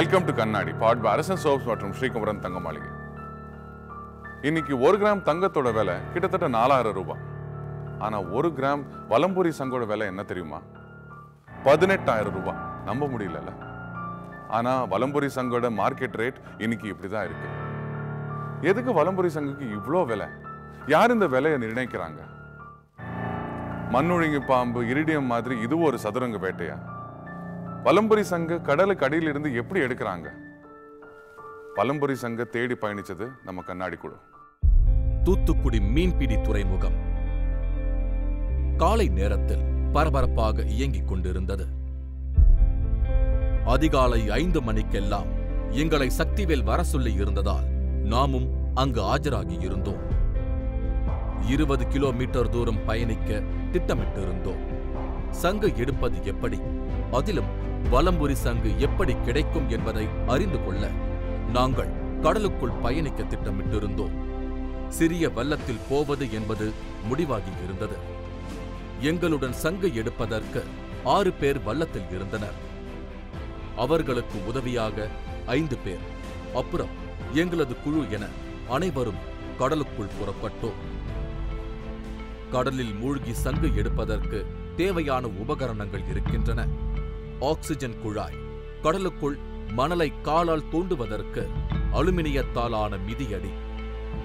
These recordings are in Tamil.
வெல்கம் டு கண்ணாடி பாட் பை அரசன் சோப்ஸ் மற்றும் ஸ்ரீகுமரன் தங்க மாளிகை இன்னைக்கு ஒரு கிராம் தங்கத்தோட விலை கிட்டத்தட்ட நாலாயிரம் ரூபாய் ஆனா ஒரு கிராம் வலம்புரி சங்கோட விலை என்ன தெரியுமா? பதினெட்டாயிரம் ரூபாய் நம்ப முடியலல்ல. ஆனா வலம்புரி சங்கோட மார்க்கெட் ரேட் இன்னைக்கு இப்படிதான் இருக்கு. எதுக்கு வலம்புரி சங்குக்கு இவ்வளோ விலை? யார் இந்த விலையை நிர்ணயிக்கிறாங்க? மண்ணுழுங்கி பாம்பு இரிடியம் மாதிரி இது ஒரு சதுரங்க வேட்டையா? பலம்புரி சங்கு கடலுக்கு அடியிலிருந்து எப்படி எடுக்கிறாங்க? பலம்புரி சங்க தேடி பயணிச்சது நம்ம கண்ணாடி குழு. தூத்துக்குடி மீன்பிடி துறைமுகம். காலை நேரத்தில் பரபரப்பாக இயங்கிக் கொண்டிருந்தது. அதிகாலை ஐந்து மணிக்கெல்லாம் எங்களை சக்திவேல் வர சொல்லி இருந்ததால் நாமும் அங்கு ஆஜராகி இருந்தோம். இருபது கிலோமீட்டர் தூரம் பயணிக்க திட்டமிட்டிருந்தோம். சங்கு எடுப்பது எப்படி? அதிலும் வலம்புரி சங்கு எப்படி கிடைக்கும் என்பதை அறிந்து கொள்ள நாங்கள் கடலுக்குள் பயணிக்க திட்டமிட்டிருந்தோம். சிறிய வல்லத்தில் போவது என்பது முடிவாகி இருந்தது. எங்களுடன் சங்கு எடுப்பதற்கு ஆறு பேர் வல்லத்தில் இருந்தனர். அவர்களுக்கு உதவியாக ஐந்து பேர். அப்புறம் எங்களது குழு என அனைவரும் கடலுக்குள் புறப்பட்டோம். கடலில் மூழ்கி சங்கு எடுப்பதற்கு தேவையான உபகரணங்கள் இருக்கின்றன. ஆக்சிஜன் குழாய் கடலுக்குள் மணலை காலால் தோண்டுவதற்கு அலுமினியத்தாலான மிதியடி.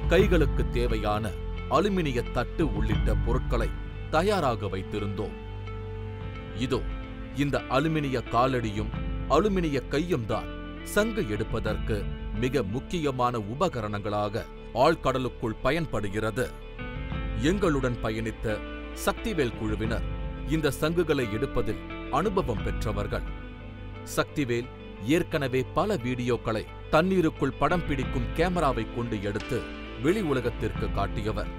கைகளுக்கு தேவையான அலுமினிய தட்டு உள்ளிட்ட பொருட்களை தயாராக வைத்திருந்தோம். இதோ இந்த அலுமினிய காலடியும் அலுமினிய கையும் தான் சங்கு எடுப்பதற்கு மிக முக்கியமான உபகரணங்களாக ஆழ்கடலுக்குள் பயன்படுகிறது. எங்களுடன் பயணித்த சக்திவேல் குழுவினர் இந்த சங்குகளை எடுப்பதில் அனுபவம் பெற்றவர்கள். சக்திவேல் ஏற்கனவே பல வீடியோக்களை தண்ணீருக்குள் படம் பிடிக்கும் கேமராவை கொண்டு எடுத்து வெளி உலகத்திற்கு காட்டியவர்.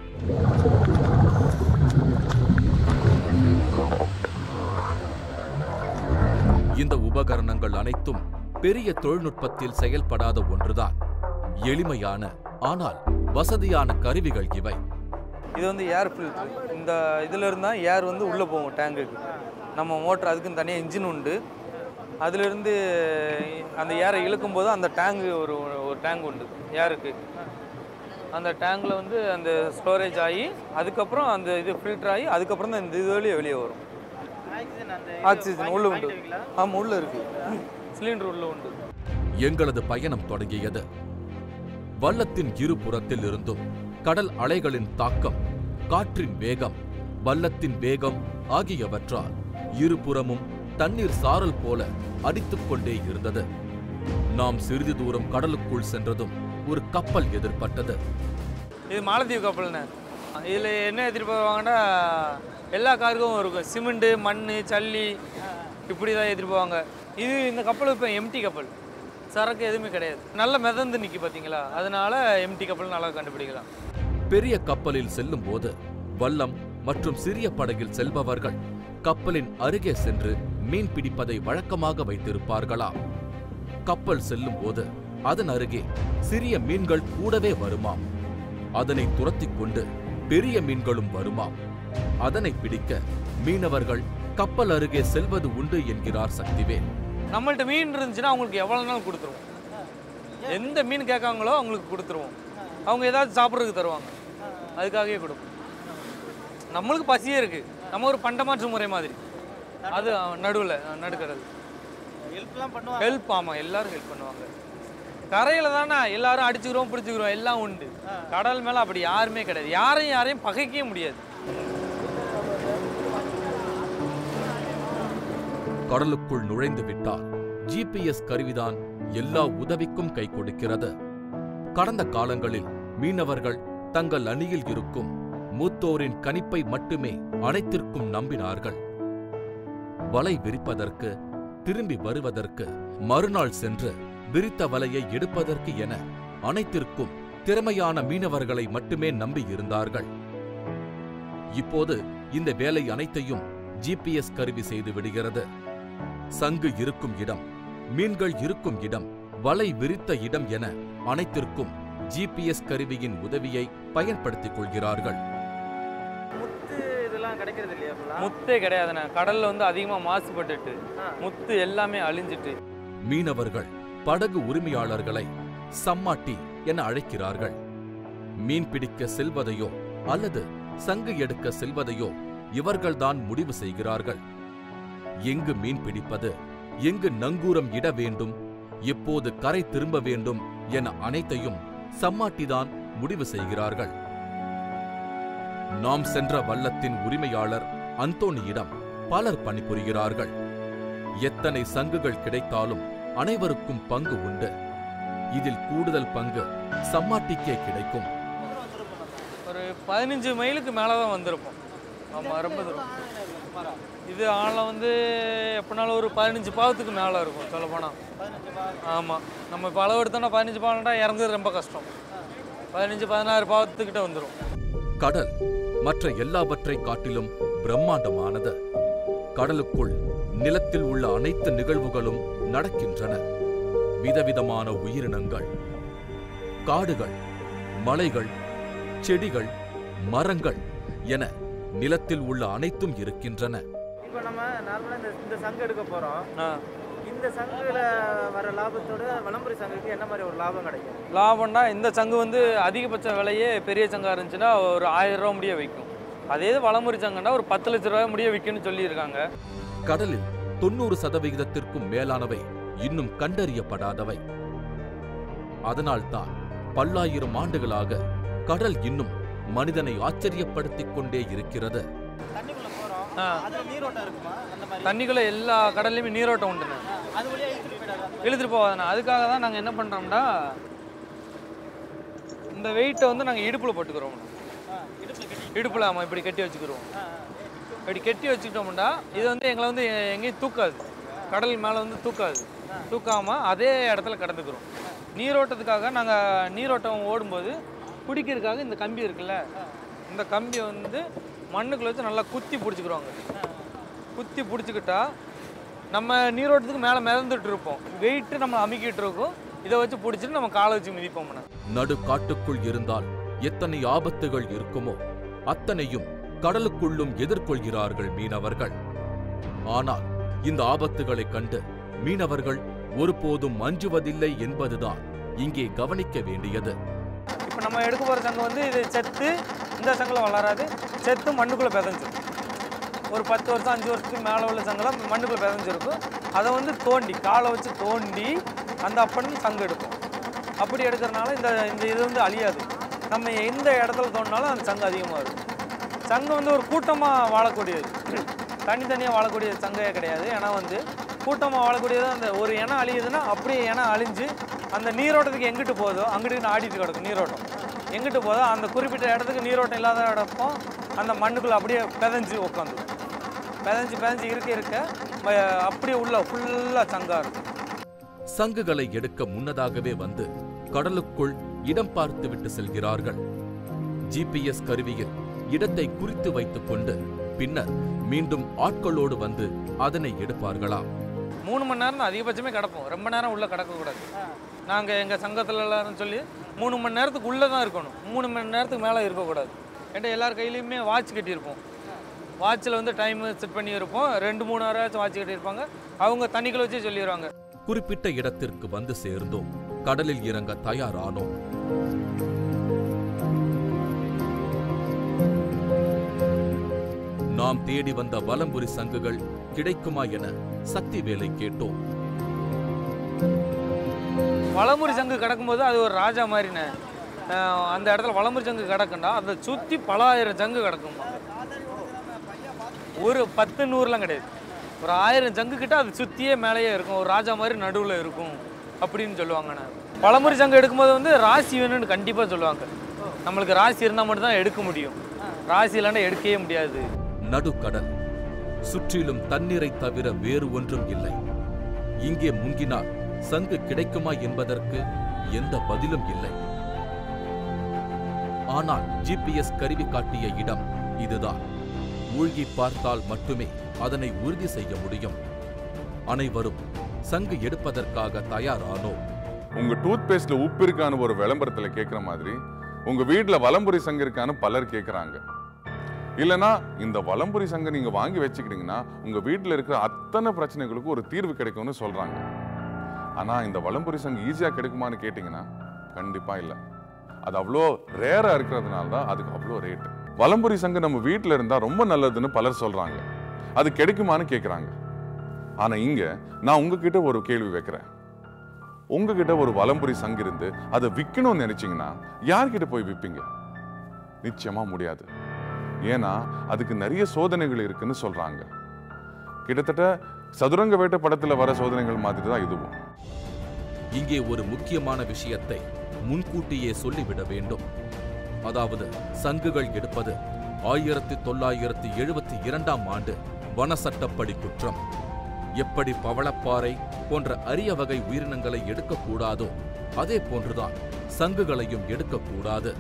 இந்த உபகரணங்கள் அனைத்தும் பெரிய தொழில்நுட்பத்தில் செயல்படாத ஒன்றுதான். எளிமையான ஆனால் வசதியான கருவிகள் இவை. இது வந்து ஏர் ஃபில்டர் இந்த இதில் இருந்தால் ஏர் வந்து உள்ளே போகும் டேங்குக்கு நம்ம மோட்டர் அதுக்குன்னு தனியாக இன்ஜின் உண்டு. அதிலிருந்து அந்த ஏரை இழுக்கும் போது அந்த டேங்கு ஒரு ஒரு டேங்க் உண்டு ஏருக்கு. அந்த டேங்கில் வந்து அந்த ஸ்டோரேஜ் ஆகி அதுக்கப்புறம் அந்த இது ஃபில்டர் ஆகி அதுக்கப்புறம் தான் இந்த இது வழியே வெளியே வரும். ஆக்சிஜன் உள்ள உண்டு. ஆமாம் உள்ள இருக்கு. சிலிண்டர் உள்ள உண்டு. எங்களது பயணம் தொடங்கியது. வள்ளத்தின் இருபுறத்தில் இருந்தும் கடல் அலைகளின் தாக்கம் காற்றின் வேகம் வள்ளத்தின் வேகம் ஆகியவற்றால் இருபுறமும் தண்ணீர் சாரல் போல அடித்துக் கொண்டே இருந்தது. நாம் சிறிது தூரம் கடலுக்குள் சென்றதும் ஒரு கப்பல் எதிர்பட்டது. இது மாலத்தீவு கப்பல்ண்ணே இதில் என்ன எடுத்துகிட்டு போவாங்கன்னா எல்லா காருக்கும் இருக்கும். சிமெண்ட்டு மண் சல்லி இப்படி தான் எடுத்துகிட்டு போவாங்க இது இந்த கப்பல் இப்போ எம்டி கப்பல். சரக்கு எதுவுமே கிடையாது. நல்ல மிதந்து நிற்கி பார்த்தீங்களா அதனால எம்டி கப்பல் நல்லா கண்டுபிடிக்கலாம். பெரிய கப்பலில் செல்லும் போது வல்லம் மற்றும் சிறிய படகில் செல்பவர்கள் கப்பலின் அருகே சென்று மீன் பிடிப்பதை வழக்கமாக வைத்திருப்பார்களாம். கப்பல் செல்லும் போது அதன் அருகே சிறிய மீன்கள் கூடவே வருமாம். அதனை துரத்திக் கொண்டு பெரிய மீன்களும் வருமாம். அதனை பிடிக்க மீனவர்கள் கப்பல் அருகே செல்வது உண்டு என்கிறார் சக்திவேல். நம்மள்ட்ட மீன் இருந்துச்சுன்னா அவங்களுக்கு எவ்வளோ நாள் கொடுத்துருவோம். எந்த மீன் கேட்காங்களோ அவங்களுக்கு கொடுத்துருவோம். அவங்க ஏதாவது சாப்பிட்றதுக்கு தருவாங்க. அதுக்காகவே கொடுப்போம். நம்மளுக்கு பசியே இருக்குது நம்ம ஒரு பண்டமாற்று முறை மாதிரி. அது நடுவில் நடுக்கிறது ஹெல்ப்லாம் பண்ணுவாங்க. ஹெல்ப் ஆமாம் எல்லாரும் ஹெல்ப் பண்ணுவாங்க. கரையில் தானே எல்லாரும் அடிச்சுக்கிறோம் பிடிச்சிக்கிறோம் எல்லாம் உண்டு. கடல் மேலே அப்படி யாருமே கிடையாது. யாரையும் யாரையும் பகைக்கவே முடியாது. கடலுக்குள் நுழைந்து விட்டால் ஜிபிஎஸ் கருவிதான் எல்லா உதவிக்கும் கை கொடுக்கிறது. கடந்த காலங்களில் மீனவர்கள் தங்கள் அணியில் இருக்கும் மூத்தோரின் கணிப்பை மட்டுமே அனைத்திற்கும் நம்பினார்கள். வலை விரிப்பதற்கு திரும்பி வருவதற்கு மறுநாள் சென்று விரித்த வலையை எடுப்பதற்கு என அனைத்திற்கும் திறமையான மீனவர்களை மட்டுமே நம்பி இருந்தார்கள். இப்போது இந்த வேலை அனைத்தையும் ஜிபிஎஸ் கருவி செய்து விடுகிறது. சங்கு இருக்கும் இடம் மீன்கள் இருக்கும் இடம் வலை விரித்த இடம் என அனைத்திற்கும் ஜிபிஎஸ் கருவியின் உதவியை பயன்படுத்திக் கொள்கிறார்கள். கிடைக்கிறது இல்லையா? முத்தே கிடையாதுண்ணே. கடல்ல வந்து அதிகமாக மாசுபட்டுட்டு முத்து எல்லாமே அழிஞ்சிட்டு. மீனவர்கள் படகு உரிமையாளர்களை சம்மாட்டி என அழைக்கிறார்கள். மீன் பிடிக்க செல்வதையோ அல்லது சங்கு எடுக்க செல்வதையோ இவர்கள்தான் முடிவு செய்கிறார்கள். எங்கு மீன் பிடிப்பது எங்கு நங்கூரம் இட வேண்டும் எப்போது கரை திரும்ப வேண்டும் என அனைத்தையும் சம்மாட்டிதான் முடிவு செய்கிறார்கள். நாம் சென்ற வள்ளத்தின் உரிமையாளர் அந்தோணியிடம் பலர் பணிபுரிகிறார்கள். எத்தனை சங்குகள் கிடைத்தாலும் அனைவருக்கும் பங்கு உண்டு. இதில் கூடுதல் பங்கு சம்மாட்டிக்கே கிடைக்கும். ஒரு பதினஞ்சு மைலுக்கு மேலே தான் வந்திருப்போம். ஆமாம் ரொம்ப தூரம் இது ஆழம் வந்து எப்படினாலும் ஒரு பதினஞ்சு பாவத்துக்கு மேலே இருக்கும் சொல்ல போனால் ஆமாம் நம்ம இப்போ அளவு எடுத்தோம்னா பதினஞ்சு பாவம்னா இறங்குறது ரொம்ப கஷ்டம். பதினஞ்சு பதினாறு பாவத்துக்கிட்ட வந்துடும் கடல் மற்ற எல்லாவற்றை காட்டிலும் பிரம்மாண்டமானது. கடலுக்குள் நிலத்தில் உள்ள அனைத்து நிகழ்வுகளும் நடக்கின்றன. விதவிதமான உயிரினங்கள் காடுகள் மலைகள் செடிகள் மரங்கள் என நிலத்தில் உள்ள அனைத்தும் இருக்கின்றன. இப்போ நம்ம நார்மலாக இந்த சங்கு எடுக்க போகிறோம் இந்த சங்குல வர லாபத்தோட வலம்புரி சங்குக்கு என்ன மாதிரி ஒரு லாபம் கிடைக்கும்? லாபம்னா இந்த சங்கு வந்து அதிகபட்ச விலையே பெரிய சங்கா இருந்துச்சுன்னா ஒரு ஆயிரம் ரூபா முடிய விற்கும் அதே இது வளமுறை சங்கம்னா ஒரு பத்து லட்ச ரூபாய் முடிய விற்கும்னு சொல்லியிருக்காங்க. கடலில் தொண்ணூறு சதவிகிதத்திற்கும் மேலானவை இன்னும் கண்டறியப்படாதவை. அதனால்தான் பல்லாயிரம் ஆண்டுகளாக கடல் இன்னும் மனிதனை ஆச்சரியப்படுத்திக் கொண்டே இருக்கிறது. தண்ணிக்குள்ள எல்லா கடல்லையுமே நீரோட்டம் உண்டுண்ணே. வழியாக இழுத்துட்டு போகாதுண்ணே. அதுக்காக தான் நாங்கள் என்ன பண்ணுறோம்னா இந்த வெயிட்டை வந்து நாங்கள் இடுப்பில் போட்டுக்கிறோம். இடுப்பில் ஆமாம் இப்படி கட்டி வச்சுக்கிறோம். இப்படி கட்டி வச்சுக்கிட்டோம்னா இது வந்து எங்களை வந்து எங்கேயும் தூக்காது. கடல் மேலே வந்து தூக்காது. தூக்காமல் அதே இடத்துல கடந்துக்கிறோம். நீரோட்டத்துக்காக நாங்கள் நீரோட்டம் ஓடும்போது குடிக்கிறதுக்காக இந்த கம்பி இருக்குல்ல இந்த கம்பியை வந்து மண்ணுக்குள்ள வச்சு நல்லா குத்தி பிடிச்சிக்கிறோங்க குத்தி பிடிச்சிக்கிட்டா நம்ம நீரோட்டத்துக்கு மேலே மிதந்துட்டு இருப்போம். வெயிட்டு நம்ம அமுக்கிட்டு இருக்கோம். இதை வச்சு பிடிச்சிட்டு நம்ம காலை வச்சு மிதிப்போம்னா நடு காட்டுக்குள் இருந்தால் எத்தனை ஆபத்துகள் இருக்குமோ அத்தனையும் கடலுக்குள்ளும் எதிர்கொள்கிறார்கள் மீனவர்கள். ஆனால் இந்த ஆபத்துகளைக் கண்டு மீனவர்கள் ஒருபோதும் அஞ்சுவதில்லை என்பதுதான் இங்கே கவனிக்க வேண்டியது. இப்போ நம்ம எடுக்க போகிற சங்கம் வந்து இது செத்து இந்த சங்கில் வளராது. செத்து மண்ணுக்குள்ளே பிதஞ்சிரும். ஒரு பத்து வருஷம் அஞ்சு வருஷத்துக்கு மேலே உள்ள சங்கெல்லாம் மண்ணுக்குள்ளே பிதஞ்சிருக்கும். அதை வந்து தோண்டி காலை வச்சு தோண்டி அந்த அப்பன்னு சங்கு எடுக்கும். அப்படி எடுக்கிறனால இந்த இந்த இது வந்து அழியாது. நம்ம எந்த இடத்துல தோண்டினாலும் அந்த சங்கு அதிகமாக இருக்கும். சங்கு வந்து ஒரு கூட்டமாக வாழக்கூடியது. தனித்தனியாக வாழக்கூடிய சங்கையே கிடையாது. ஏன்னா வந்து கூட்டமாக வாழக்கூடியது அந்த ஒரு இனம் அழியுதுன்னா அப்படியே இனம் அழிஞ்சு அந்த நீரோட்டத்துக்கு எங்கிட்டு போதோ அங்கிட்டு ஆடிட்டு கிடக்கும் நீரோட்டம். எங்கிட்டு போதோ அந்த குறிப்பிட்ட இடத்துக்கு நீரோட்டம் இல்லாத இடப்போ அந்த மண்ணுக்குள்ளே அப்படியே பிதஞ்சு உட்காந்து பிதஞ்சு பிதஞ்சு இருக்க இருக்க. அப்படியே உள்ள ஃபுல்லாக சங்கா இருக்கும் சங்குகளை எடுக்க முன்னதாகவே வந்து கடலுக்குள் இடம் பார்த்து விட்டு செல்கிறார்கள். ஜிபிஎஸ் கருவியில் இடத்தை குறித்து வைத்துக் கொண்டு பின்னர் மீண்டும் ஆட்களோடு வந்து அதனை எடுப்பார்களாம் மூணு மணி நேரம் தான் அதிகபட்சமே கிடப்போம் ரொம்ப நேரம் உள்ளே கிடக்கக்கூடாது. நாங்கள் எங்கள் சங்கத்தில் எல்லாரும் சொல்லி மூணு மணி நேரத்துக்கு உள்ளே தான் இருக்கணும். மூணு மணி நேரத்துக்கு மேலே இருக்கக்கூடாது. என்கிட்ட எல்லார் கையிலையுமே வாட்ச் கட்டியிருப்போம். வாட்சில் வந்து டைம் செட் பண்ணி இருப்போம் ரெண்டு மூணு நேரம் வாட்ச் கட்டியிருப்பாங்க. அவங்க தண்ணிக்குள்ள வச்சே சொல்லிடுவாங்க குறிப்பிட்ட இடத்திற்கு வந்து சேர்ந்தோம். கடலில் இறங்க தயாரானோம். நாம் தேடி வந்த வலம்புரி சங்குகள் கிடைக்குமா என சக்தி வேலை கேட்டோம். வளமுறை சங்கு கிடக்கும்போது அது ஒரு ராஜா அஹ் அந்த இடத்துல வளமுறை சங்கு கிடக்குண்டா. அதை சுற்றி பல ஆயிரம் சங்கு கிடக்கும் ஒரு பத்து நூறுலாம் கிடையாது. ஒரு ஆயிரம் ஜங்கு கிட்ட அது சுற்றியே மேலேயே இருக்கும். ஒரு ராஜா மாதிரி நடுவில் இருக்கும் அப்படின்னு சொல்லுவாங்கண்ணே பழமுறை ஜங்கு எடுக்கும்போது வந்து ராசி வேணும்னு கண்டிப்பாக சொல்லுவாங்க. நம்மளுக்கு ராசி இருந்தால் மட்டும்தான் எடுக்க முடியும். ராசி இல்லைன்னா எடுக்கவே முடியாது. நடுக்கடல். சுற்றிலும் தண்ணீரை தவிர வேறு ஒன்றும் இல்லை. இங்கே முங்கினால் சங்கு கிடைக்குமா என்பதற்கு எந்த பதிலும் இல்லை. ஆனால் ஜிபிஎஸ் கருவி காட்டிய இடம் இதுதான். மூழ்கி பார்த்தால் மட்டுமே அதனை உறுதி செய்ய முடியும். அனைவரும் சங்கு எடுப்பதற்காக தயாரானோம். உங்க டூத் பேஸ்ட்ல உப்பு இருக்கான்னு ஒரு விளம்பரத்துல கேட்கிற மாதிரி உங்க வீட்டுல வலம்புரி சங்கு இருக்கான்னு பலர் கேட்கிறாங்க இல்லைன்னா இந்த வலம்புரி சங்கம் நீங்க வாங்கி வச்சுக்கிட்டீங்கன்னா உங்க வீட்டில் இருக்கிற அத்தனை பிரச்சனைகளுக்கும் ஒரு தீர்வு கிடைக்கும்னு சொல்றாங்க. ஆனா இந்த வலம்புரி சங்கம் ஈஸியா கிடைக்குமான்னு கேட்டிங்கன்னா கண்டிப்பா இல்லை. அது அவ்வளோ ரேரா இருக்கிறதுனால தான் அதுக்கு அவ்வளோ ரேட்டு வலம்புரி சங்கு நம்ம வீட்டில் இருந்தால் ரொம்ப நல்லதுன்னு பலர் சொல்கிறாங்க அது கிடைக்குமான்னு கேட்குறாங்க ஆனால் இங்கே நான் உங்ககிட்ட ஒரு கேள்வி வைக்கிறேன். உங்ககிட்ட ஒரு வலம்புரி சங்கு இருந்து அதை விற்கணும்னு நினைச்சிங்கன்னா யார்கிட்ட போய் விற்பீங்க நிச்சயமாக முடியாது. ஏன்னா அதுக்கு நிறைய சோதனைகள் இருக்குன்னு சொல்கிறாங்க கிட்டத்தட்ட சதுரங்க வேட்டை படத்தில் வர சோதனைகள் மாதிரி தான் இதுவும். இங்கே ஒரு முக்கியமான விஷயத்தை முன்கூட்டியே சொல்லிவிட வேண்டும். அதாவது சங்குகள் எடுப்பது ஆயிரத்தி தொள்ளாயிரத்தி எழுபத்தி இரண்டாம் ஆண்டு வன சட்டப்படி குற்றம். எப்படி பவளப்பாறை போன்ற அரிய வகை உயிரினங்களை எடுக்கக்கூடாதோ அதே போன்றுதான் சங்குகளையும் எடுக்கக்கூடாது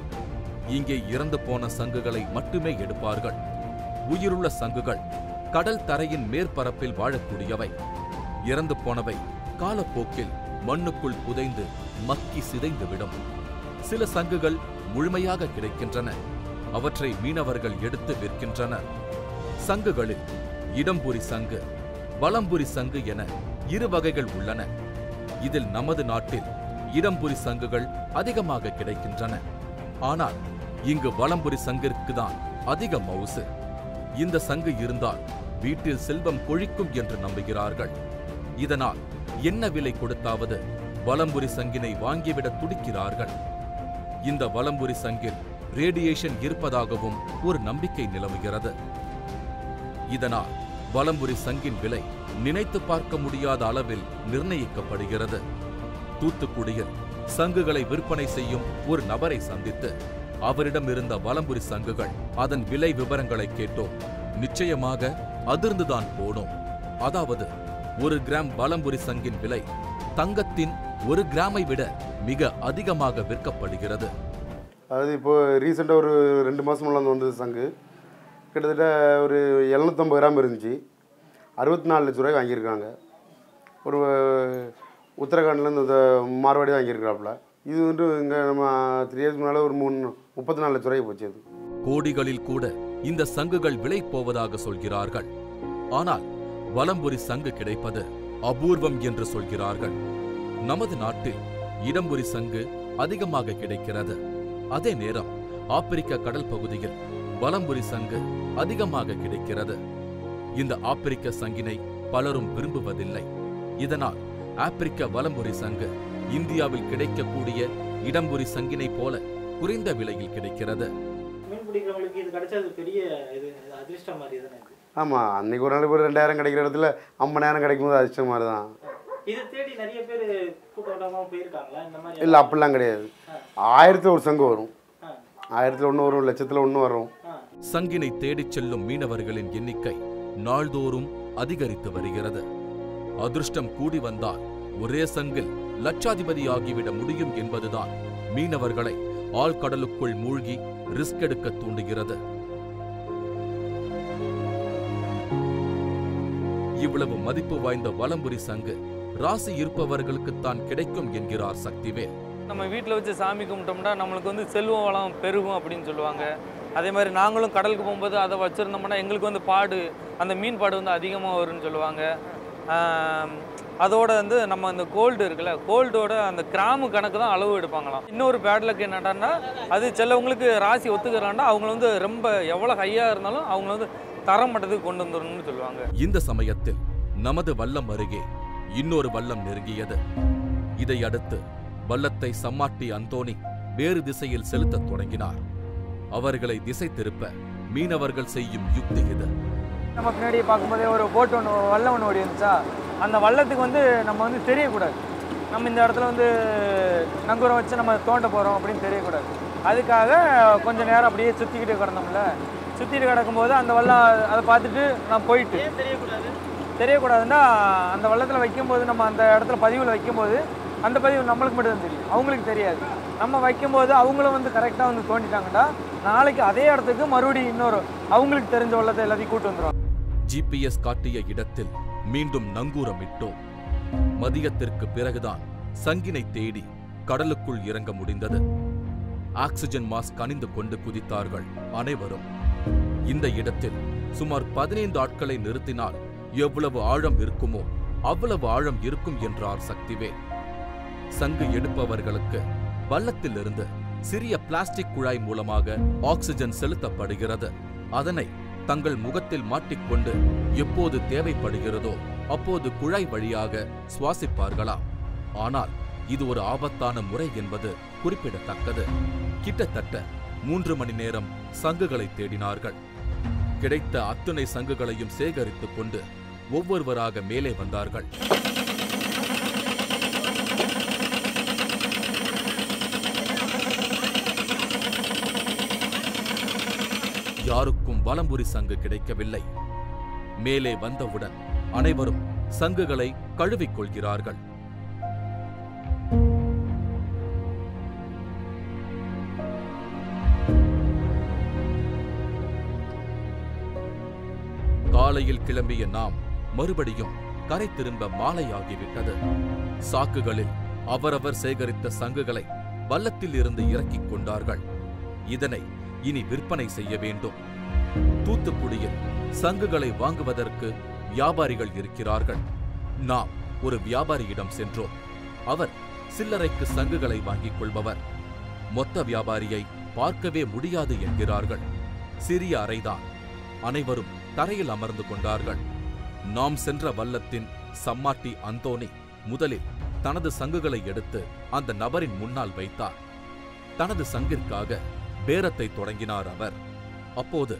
இங்கே இறந்து போன சங்குகளை மட்டுமே எடுப்பார்கள். உயிருள்ள சங்குகள் கடல் தரையின் மேற்பரப்பில் வாழக்கூடியவை. இறந்து போனவை காலப்போக்கில் மண்ணுக்குள் புதைந்து மக்கி சிதைந்துவிடும். சில சங்குகள் முழுமையாக கிடைக்கின்றன. அவற்றை மீனவர்கள் எடுத்து விற்கின்றனர். சங்குகளில் இடம்புரி சங்கு வலம்புரி சங்கு என இரு வகைகள் உள்ளன. இதில் நமது நாட்டில் இடம்புரி சங்குகள் அதிகமாக கிடைக்கின்றன. ஆனால் இங்கு வலம்புரி சங்கிற்கு தான் அதிக மவுசு. இந்த சங்கு இருந்தால் வீட்டில் செல்வம் கொழிக்கும் என்று நம்புகிறார்கள். இதனால் என்ன விலை கொடுத்தாவது வலம்புரி சங்கினை வாங்கிவிட துடிக்கிறார்கள். இந்த வலம்புரி சங்கில் ரேடியேஷன் இருப்பதாகவும் ஒரு நம்பிக்கை நிலவுகிறது. இதனால் வலம்புரி சங்கின் விலை நினைத்து பார்க்க முடியாத அளவில் நிர்ணயிக்கப்படுகிறது. தூத்துக்குடியில் சங்குகளை விற்பனை செய்யும் ஒரு நபரை சந்தித்து அவரிடம் இருந்த வலம்புரி சங்குகள் அதன் விலை விவரங்களை கேட்டோம். நிச்சயமாக அதிர்ந்துதான் போனோம். அதாவது ஒரு கிராம் வலம்புரி சங்கின் விலை தங்கத்தின் ஒரு கிராமை விட மிக அதிகமாக விற்கப்படுகிறது. அதாவது இப்போ ரீசெண்டாக ஒரு ரெண்டு மாதம் முன்னாடி வந்தது சங்கு. கிட்டத்தட்ட ஒரு எழுநூற்றம்பது கிராம் இருந்துச்சு. அறுபத்தி நாலு லட்ச ரூபாய் வாங்கியிருக்காங்க. ஒரு உத்தரகாண்ட்லேருந்து இந்த மார்வாடி வாங்கியிருக்கிறாப்புல. இது வந்து இங்கே நம்ம த்ரீ இயர்ஸ் முன்னால் ஒரு மூணு முப்பத்தி நாலு லட்ச ரூபாய்க்கு போச்சு அது. கோடிகளில் கூட இந்த சங்குகள் விலை போவதாக சொல்கிறார்கள். ஆனால் வலம்புரி சங்கு கிடைப்பது அபூர்வம் என்று சொல்கிறார்கள். நமது நாட்டில் இடம்புரி சங்கு அதிகமாக கிடைக்கிறது. அதே நேரம் ஆப்பிரிக்க கடல் பகுதியில் வலம்புரி சங்கு அதிகமாக கிடைக்கிறது. இந்த ஆப்பிரிக்க சங்கினை பலரும் விரும்புவதில்லை. இதனால் ஆப்பிரிக்க வலம்புரி சங்கு இந்தியாவில் கிடைக்கக்கூடிய இடம்புரி சங்கினை போல குறைந்த விலையில் கிடைக்கிறது. ஆமாம் அன்றைக்கி ஒரு நாளைக்கு ஒரு ரெண்டாயிரம் கிடைக்கிற இடத்துல ஐம்பதாயிரம் கிடைக்கும் போது அதிர்ஷ்டம் மாதிரி தான் இது தேடி நிறைய பேர் கூட்டமாக போயிருக்காங்களா? இந்த மாதிரி இல்லை அப்படிலாம் கிடையாது. ஆயிரத்தில் ஒரு சங்கு வரும். ஆயிரத்தில் ஒன்று வரும் லட்சத்தில் ஒன்று வரும். சங்கினை தேடிச் செல்லும் மீனவர்களின் எண்ணிக்கை நாள்தோறும் அதிகரித்து வருகிறது. அதிர்ஷ்டம் கூடி வந்தால் ஒரே சங்கில் லட்சாதிபதியாகிவிட முடியும் என்பதுதான் மீனவர்களை ஆழ்கடலுக்குள் மூழ்கி ரிஸ்க் எடுக்க தூண்டுகிறது. இவ்வளவு மதிப்பு வாய்ந்த வலம்புரி சங்கு ராசி இருப்பவர்களுக்குத்தான் கிடைக்கும் என்கிறார் சக்திவேல். நம்ம வீட்டில் வச்சு சாமி கும்பிட்டோம்னா நம்மளுக்கு வந்து செல்வம் வளம் பெருகும் அப்படின்னு சொல்லுவாங்க. அதே மாதிரி நாங்களும் கடலுக்கு போகும்போது அதை வச்சுருந்தோம்னா எங்களுக்கு வந்து பாடு அந்த மீன் பாடு வந்து அதிகமாக வரும்னு சொல்லுவாங்க. அதோட வந்து நம்ம அந்த கோல்டு இருக்குல்ல கோல்டோட அந்த கிராமு கணக்கு தான் அளவு எடுப்பாங்களாம். இன்னொரு பேட்லக்கு என்னடான்னா அது சிலவங்களுக்கு ராசி ஒத்துக்கிறாண்டா அவங்க வந்து ரொம்ப எவ்வளோ ஹையாக இருந்தாலும் அவங்க வந்து தரம் மட்டத்துக்கு கொண்டு வந்துடணும்னு சொல்லுவாங்க. இந்த சமயத்தில் நமது வல்லம் அருகே இன்னொரு வல்லம் நெருங்கியது. இதை அடுத்து வல்லத்தை சம்மாட்டி அந்தோணி வேறு திசையில் செலுத்தத் தொடங்கினார். அவர்களை திசை திருப்ப மீனவர்கள் செய்யும் யுக்தி இது. நம்ம பின்னாடி பார்க்கும்போதே ஒரு போட் ஒன்று வல்லம் ஒன்று ஓடி இருந்துச்சா? அந்த வள்ளத்துக்கு வந்து நம்ம வந்து தெரியக்கூடாது. நம்ம இந்த இடத்துல வந்து நங்கூரம் வச்சு நம்ம தோண்ட போகிறோம் அப்படின்னு தெரியக்கூடாது. அதுக்காக கொஞ்சம் நேரம் அப்படியே சுற்றிக்கிட்டு கிடந்தோம்ல. சுற்றிட்டு கிடக்கும்போது அந்த வல்லம் அதை பார்த்துட்டு நான் போயிட்டு. தெரியக்கூடாது? தெரியக்கூடாதுன்னா அந்த வள்ளத்தில் வைக்கும்போது நம்ம அந்த இடத்துல பதிவில் வைக்கும்போது அந்த பதிவு நம்மளுக்கு மட்டும்தான் தெரியும். அவங்களுக்கு தெரியாது. நம்ம வைக்கும்போது அவங்களும் வந்து கரெக்டாக வந்து தோண்டிட்டாங்கன்னா நாளைக்கு அதே இடத்துக்கு மறுபடியும் இன்னொரு அவங்களுக்கு தெரிஞ்ச வள்ளத்தை எல்லாத்தையும் கூட்டு வந்துடும் ஜிபிஎஸ் காட்டிய இடத்தில் மீண்டும் நங்கூரமிட்டோம். மதியத்திற்கு பிறகுதான் சங்கினை தேடி கடலுக்குள் இறங்க முடிந்தது. ஆக்சிஜன் மாஸ்க் அணிந்து கொண்டு குதித்தார்கள் அனைவரும். இந்த இடத்தில் சுமார் பதினைந்து ஆட்களை நிறுத்தினால் எவ்வளவு ஆழம் இருக்குமோ அவ்வளவு ஆழம் இருக்கும் என்றார் சக்திவேல். சங்கு எடுப்பவர்களுக்கு வல்லத்திலிருந்து சிறிய பிளாஸ்டிக் குழாய் மூலமாக ஆக்சிஜன் செலுத்தப்படுகிறது. அதனை தங்கள் முகத்தில் மாட்டிக்கொண்டு எப்போது தேவைப்படுகிறதோ அப்போது குழாய் வழியாக சுவாசிப்பார்களாம். ஆனால் இது ஒரு ஆபத்தான முறை என்பது குறிப்பிடத்தக்கது. கிட்டத்தட்ட மூன்று மணி நேரம் சங்குகளை தேடினார்கள். கிடைத்த அத்துணை சங்குகளையும் சேகரித்துக் கொண்டு ஒவ்வொருவராக மேலே வந்தார்கள். யாருக்கும் வலம்புரி சங்கு கிடைக்கவில்லை. மேலே வந்தவுடன் அனைவரும் சங்குகளை கழுவிக் கொள்கிறார்கள். காலையில் கிளம்பிய நாம் மறுபடியும் கரை திரும்ப மாலையாகிவிட்டது. சாக்குகளில் அவரவர் சேகரித்த சங்குகளை வல்லத்தில் இருந்து இறக்கிக் கொண்டார்கள். இதனை இனி விற்பனை செய்ய வேண்டும். தூத்துக்குடியில் சங்குகளை வாங்குவதற்கு வியாபாரிகள் இருக்கிறார்கள். நாம் ஒரு வியாபாரியிடம் சென்றோம். அவர் சில்லறைக்கு சங்குகளை வாங்கிக் கொள்பவர். மொத்த வியாபாரியை பார்க்கவே முடியாது என்கிறார்கள். சிறிய அறைதான். அனைவரும் தரையில் அமர்ந்து கொண்டார்கள். நாம் சென்ற வல்லத்தின் சம்மாட்டி அந்தோனி முதலில் தனது சங்குகளை எடுத்து அந்த நபரின் முன்னால் வைத்தார். தனது சங்கிற்காக பேரத்தை தொடங்கினார் அவர். அப்போது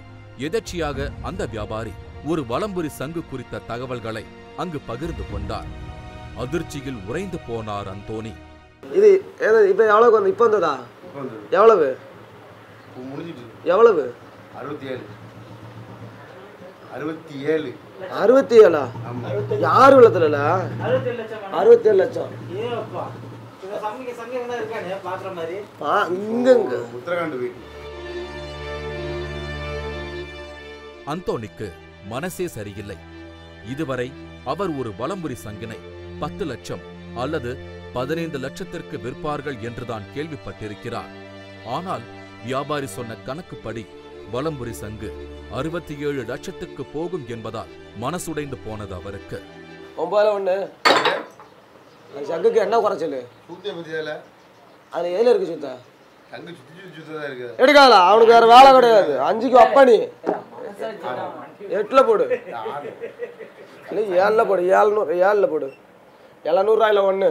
எதேச்சியாக அந்த வியாபாரி ஒரு வலம்புரி சங்கு குறித்த தகவல்களை அங்கு பகிர்ந்து கொண்டார். அதிர்ச்சியில் உறைந்து போனார் அந்தோனி இது இப்போ எவ்வளோக்கு வந்து இப்போ வந்ததா? எவ்வளவு? எவ்வளவு? அறுபத்தி ஏழு. அறுபத்தி ஏழு. அறுபத்தி ஏழா யார் உள்ளத்துல அறுபத்தேழு லட்சம் அறுபத்தி ஏழு லட்சம். ஏப்பா. இந்த சமைக்க சமைக்க தான் இருக்கானே பாக்குற மாதிரி. பா இங்கங்க. உத்தரகாண்ட் வீட்டு. அந்தோனிக்கு மனசே சரியில்லை. இதுவரை அவர் ஒரு வலம்புரி சங்கினை பத்து லட்சம் அல்லது பதினைந்து லட்சத்திற்கு விற்பார்கள் என்றுதான் கேள்விப்பட்டிருக்கிறார். ஆனால் வியாபாரி சொன்ன கணக்குப்படி வலம்புரி சங்கு அறுபத்தி ஏழு லட்சத்துக்கு போகும் என்பதால் மனசுடைந்து போனது அவருக்கு. ஒன்பதுல ஒன்று சங்குக்கு என்ன குறைச்சல்? அதில் எதில் இருக்கு சுத்தா? எடுக்காதா அவனுக்கு வேற வேலை கிடையாது. அஞ்சுக்கு அப்பனி. எட்டில் போடு. இல்லை ஏழில் போடு. ஏழ்நூறு ஏழில் போடு. எழுநூறுவாயில ஒன்று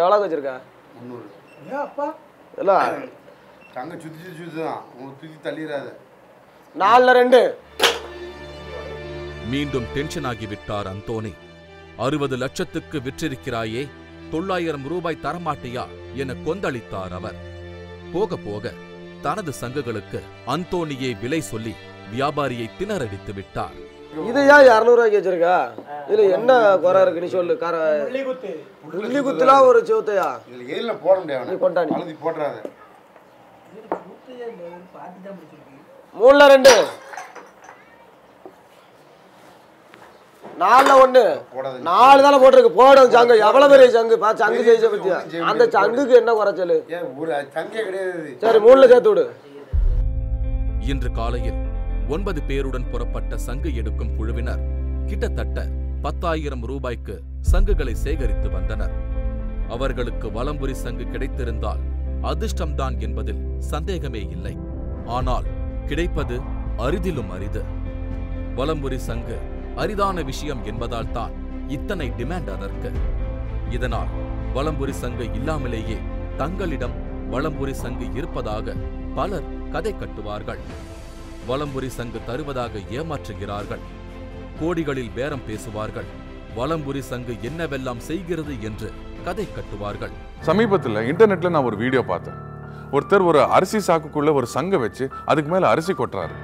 எவ்வளோ வச்சிருக்க? இல்லை. தங்க சுற்றி சுற்றி தான். உங்களுக்கு தூக்கி தள்ளிடாத நாலில் ரெண்டு. மீண்டும் டென்ஷன் ஆகிவிட்டார் அந்தோனி அறுபது லட்சத்துக்கு விற்றிருக்கிறாயே தொள்ளாயிரம் ரூபாய் தரமாட்டியா என கொந்தளித்தார் அவர். போக போக தனது சங்குகளுக்கு அந்தோனியே விலை சொல்லி வியாபாரியை திணறடித்து விட்டார். இது ஏன் இரநூறுவாய்க்கு வச்சிருக்க? இதுல என்ன குறை இருக்கு நீ சொல்லு கர புள்ளி குத்துலாம் ஒரு சிவத்தையா இதில் போட முடியாது. போட்டுறாத. மூணுல ரெண்டு. நாலுல ஒண்ணு. நாலு தானே போட்டிருக்கு. போடும் சங்கு. எவ்வளவு பெரிய சங்கு? பா சங்கு ஜெயிச்ச பத்தியா? அந்த சங்குக்கு என்ன குறைச்சல்? சரி மூணுல சேர்த்து விடு. இன்று காலையில் ஒன்பது பேருடன் புறப்பட்ட சங்கு எடுக்கும் குழுவினர் கிட்டத்தட்ட பத்தாயிரம் ரூபாய்க்கு சங்குகளை சேகரித்து வந்தனர். அவர்களுக்கு வலம்புரி சங்கு கிடைத்திருந்தால் அதிர்ஷ்டம்தான் என்பதில் சந்தேகமே இல்லை. ஆனால் கிடைப்பது அரிதிலும் அரிது. வலம்புரி சங்கு அரிதான விஷயம் என்பதால் தான் இத்தனை டிமாண்ட் அதற்கு. இதனால் வலம்புரி சங்கு இல்லாமலேயே தங்களிடம் வலம்புரி சங்கு இருப்பதாக பலர் கதை கட்டுவார்கள். வலம்புரி சங்கு தருவதாக ஏமாற்றுகிறார்கள். கோடிகளில் பேரம் பேசுவார்கள். வலம்புரி சங்கு என்னவெல்லாம் செய்கிறது என்று கதை கட்டுவார்கள். சமீபத்தில் இன்டர்நெட்ல நான் ஒரு வீடியோ பார்த்தேன். ஒருத்தர் ஒரு அரிசி சாக்குக்குள்ள ஒரு சங்கை வச்சு அதுக்கு மேல அரிசி கொட்டுறாரு.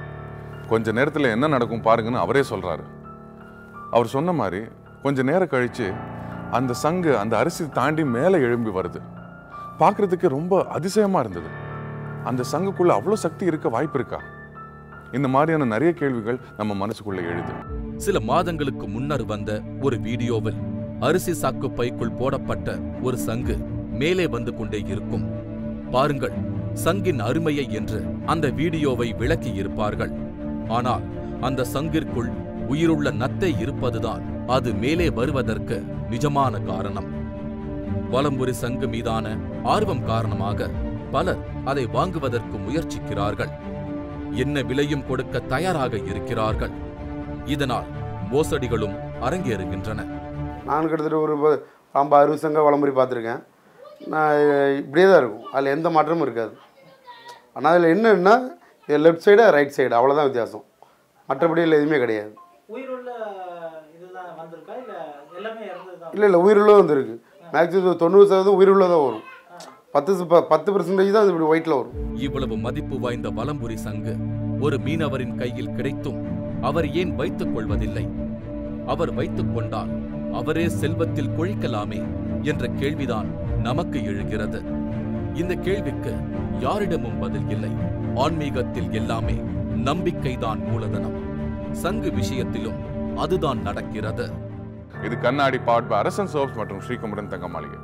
கொஞ்ச நேரத்துல என்ன நடக்கும் பாருங்கன்னு அவரே சொல்றாரு. அவர் சொன்ன மாதிரி கொஞ்ச நேரம் கழிச்சு அந்த சங்கு அந்த அரிசி தாண்டி மேலே எழும்பி வருது. பார்க்கறதுக்கு ரொம்ப அதிசயமா இருந்தது. அந்த சங்குக்குள்ள அவ்வளோ சக்தி இருக்க வாய்ப்பு இருக்கா? இந்த மாதிரியான நிறைய கேள்விகள் நம்ம மனசுக்குள்ள எழுது. சில மாதங்களுக்கு முன்னர் வந்த ஒரு வீடியோவில் அரிசி சாக்கு பைக்குள் போடப்பட்ட ஒரு சங்கு மேலே வந்து கொண்டே இருக்கும். பாருங்கள் சங்கின் அருமையை என்று அந்த வீடியோவை விளக்கி இருப்பார்கள் ஆனால் அந்த சங்கிற்குள் உயிருள்ள நத்தை இருப்பதுதான் அது மேலே வருவதற்கு நிஜமான காரணம். வலம்புரி சங்கு மீதான ஆர்வம் காரணமாக பலர் அதை வாங்குவதற்கு முயற்சிக்கிறார்கள். என்ன விலையும் கொடுக்க தயாராக இருக்கிறார்கள். இதனால் மோசடிகளும் அரங்கேறுகின்றன. நான் கிட்டத்தட்ட ஒரு ஐம்பது அறுபது சங்க வளமுறை பார்த்துருக்கேன். நான் இப்படியே தான் இருக்கும். அதில் எந்த மாற்றமும் இருக்காது. ஆனால் அதில் என்னன்னா லெஃப்ட் சைடு ரைட் சைடு அவ்வளோதான் வித்தியாசம். மற்றபடி இல்லை எதுவுமே கிடையாது. உயிருள்ள இதுதான் வந்திருக்கா? இல்லை எல்லாமே இறந்தது தான் இல்லை உயிருள்ள வந்துருக்கு. மேக்ஸிமம் தொண்ணூறு சதவீதம் உயிருள்ள தான் வரும். பத்து பத்து பர்சன்டேஜ் தான் அது இப்படி ஒயிட்டில் வரும். இவ்வளவு மதிப்பு வாய்ந்த வலம்புரி சங்கு ஒரு மீனவரின் கையில் கிடைத்தும் அவர் ஏன் வைத்துக் கொள்வதில்லை? அவர் வைத்துக் கொண்டால் அவரே செல்வத்தில் கொழிக்கலாமே என்ற கேள்விதான் நமக்கு எழுகிறது. இந்த கேள்விக்கு யாரிடமும் பதில் இல்லை. ஆன்மீகத்தில் எல்லாமே நம்பிக்கைதான் மூலதனம். சங்கு விஷயத்திலும் அதுதான் நடக்கிறது. இது கண்ணாடி பாட் அரசன் சோப்ஸ் மற்றும் ஸ்ரீகுமரன் தங்க மாளிகை